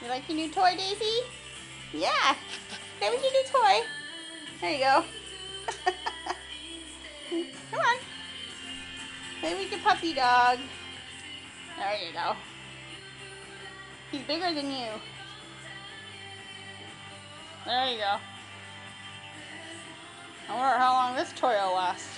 You like your new toy, Daisy? Yeah. That was your new toy. There you go. Come on. Play with your puppy dog. There you go. He's bigger than you. There you go. I wonder how long this toy will last.